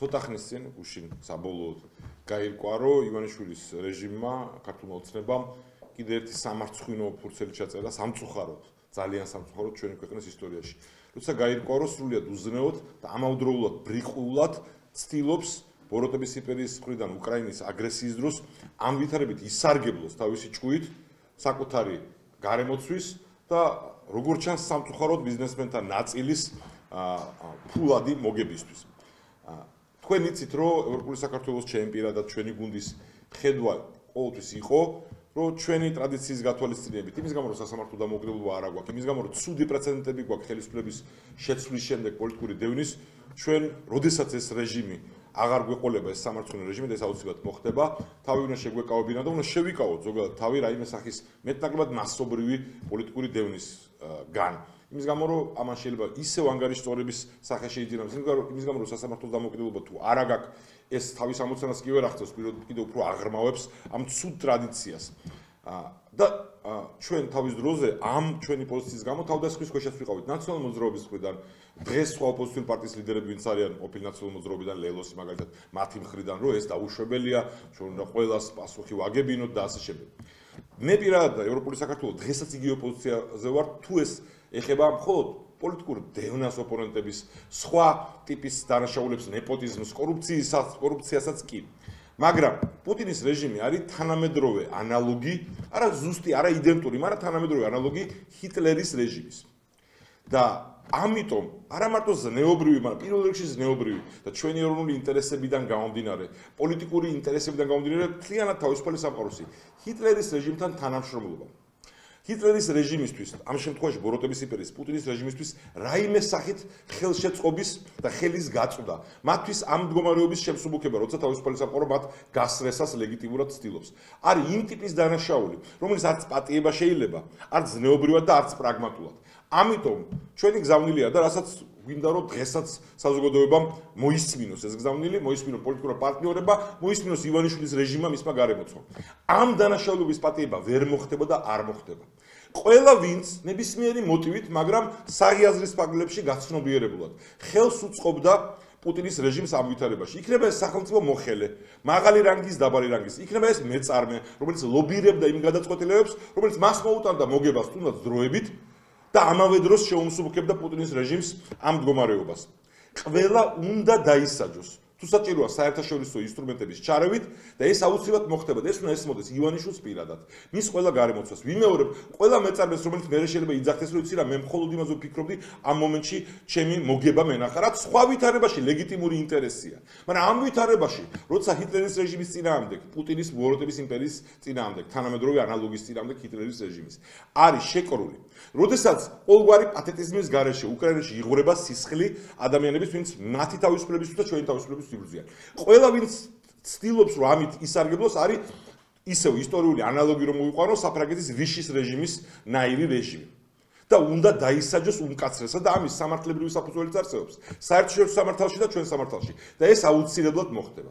ცოტა ხნის წინ უშინ საბოლოოდ გაირკვა, რომ ივანიშვილის რეჟიმმა ქართულმა ოცნებამ კიდე ერთი სამარცხვინო ფურცელი ჩაწერა სამწუხაროდ, ძალიან სამწუხაროდ ჩვენი ქვეყნის ისტორიაში. როცა გაირკვა, რომ სრულიად უზნეოდ და ამავდროულად ბრიყულად ცდილობს ბოროტების იმპერიის მხრიდან უკრაინის აგრესიის დროს ამ ვითარებით ისარგებლოს თავისი ჭუით საკუთარი გარემოცვის და როგორც ჩანს სამწუხაროდ ბიზნესმენთა ნაწილის ფულადი მოგებისთვის. თქვენ იცით რომ ევროპული საქართველოს ჩემპიონატ და ჩვენი გუნდის ხედვა ყოველთვის იყო რომ ჩვენი ტრადიციის გათვალისწინებით იმის გამო რომ სასამართლო დამოუკიდებლობა არ აქვს იმის გამო რომ ცუდი პრეცედენტები გვაქვს ხელისუფლების შეცვლის შემდეგ პოლიტიკური დევნის ჩვენ როდესაც ეს რეჟიმი აღარ გვეყოლება ეს სამართლიანი რეჟიმი და ეს აუცილებლად მოხდება თავი უნდა შეგვეკავებინა და უნდა შევიკავოთ ზოგადად თავი რაიმე სახის მეტნაკლებად მასობრივი პოლიტიკური დევნის გან იმის გამო რომ ამან შეიძლება ისევ ანგარიშტორების სახე შეიძლება იმის გამო რომ სასამართლოს დამოუკიდებლობა თუ არა გაქვს ეს თავის ამოცანას კი ვერ ახდენს კიდევ უფრო აღრმავებს ამ ცუდ ტრადიციას. და ჩვენ თავის დროზე ამ ჩვენი პოზიციის გამო თავდასხმის ქვეშაც ვიყავით. ნაციონალურ მოძრაობის მხრიდან დღეს სხვა ოპოზიციური პარტიის ლიდერები ვინც არიან ყოფილი ნაციონალურ მოძრაობიდან ლელოსი მაგალითად მათი მხრიდან რომ ეს დაუშვებელია ჩვენ უნდა ყოველას პასუხი ვაგებინოთ და ასე შემდეგ. მე პირადად ევროპული საქართველოს დღესაც იგივე პოზიციაზე ვარ თუ ეს ეხება მხოლოდ პოლიტიკურ დევნას ოპონენტების სხვა ტიპის დანაშაულებს ნეპოტიზმს კორუფციის კორუფციასაც კი. მაგრამ პუტინის რეჟიმი არის თანამედროვე ანალოგი არა ზუსტი არა იდენტური მაგრამ თანამედროვე ანალოგი ჰიტლერის რეჟიმის. და ამიტომ არა მარტო ზნეობრივი, მაგრამ პირველ რიგში ზნეობრივი და ჩვენი ეროვნული ინტერესებიდან გამომდინარე, პოლიტიკური ინტერესებიდან გამომდინარე, თლიანად თავისუფალი სამყაროსი. ჰიტლერის რეჟიმთან თანამშრომლობა. ჰიტლერის რეჟიმისთვის, ამ შემთხვევაში ბოროტების იმპერიის პუტინის რეჟიმისთვის რაიმე სახით ხელშეწყობის და ხელის გაწვდა. მათთვის ამ მდგომარეობის შემსუბუქება, როცა თავისუფალი სამყარო მათ გასრესას ლეგიტიმურად ცდილობს. არის იმ ტიპის დანაშაული, რომელიც არც პატიება შეიძლება, არც ზნეობრივად და არც პრაგმატულად. ამიტომ ჩვენი გზავნილია და რასაც გვინდა რომ დღესაც საზოგადოებამ მოისმინოს ეს გზავნილი, მოისმინოს პოლიტიკურ პარტნიორება, მოისმინოს ივანიშვილის რეჟიმა მისმა გარემოცვა. ამ დანაშაულების პატიება ვერ მოხდება და არ მოხდება. ყველა ვინც ნებისმიერი მოტივით, მაგრამ საღიაზრის ფაგლებში გაცნობიერებულად ხელს უწყობდა პუტინის რეჟიმს ამ ვითარებაში. იქნება ეს სახელმწიფო მოხელე, მაღალი რანგის, დაბალი რანგის. იქნება ეს მეწარმე, რომელიც ლობირებდა იმ გადაწყვეტილებებს, რომელიც მას მოუტანდა მოგებას თუნდაც დროებით და ამავე დროს შეუმსუბუქებდა პუტინის რეჟიმს ამ მდგომარეობას. ყველა უნდა დაისაჯოს. თუ საჭიროა საერთაშორისო ინსტრუმენტების ჩარევით და ეს აუცილებლად მოხდება და ეს უნდა ესმოდეს ივანიშვილს პირადად. მის ყველა გარემოცვას ვიმეორებ, ყველა მეწარმეს რომელიც მე შეიძლება იძახდეს რომ იცი რა მე მხოლოდ იმაზე ვფიქრობდი ამ მომენტში ჩემი მოგება მენახა, რაც სხვა ვითარებაში ლეგიტიმური ინტერესია. მაგრამ ამ ვითარებაში, როცა ჰიტლერის რეჟიმის წინააღმდეგ, პუტინის ვოროტების იმპერიის წინააღმდეგ, თანამედროვე ანალოგის წინააღმდეგ ჰიტლერის რეჟიმის არის შეკრული. როდესაც ყოველგვარი პათეტიზმის გარეშე უკრაინაში იღვრება სისხლი ადამიანების, ვინც მათი თავისუფლებისთვის და ჩვენი თავისუფლების იბრძვიან. ყველა ვინც ცდილობს რომ ამით ისარგებლოს არის ისევ ისტორიული ანალოგი რომ მოიყვანოს საფრანგეთის ვიშის რეჟიმის ნაირი რეჟიმი. და უნდა დაისაჯოს უმკაცრესად და ამის სამართლებრივი საფუძველიც არსებობს. საერთაშორისო სამართალში და ჩვენ სამართალში და ეს აუცილებლად მოხდება.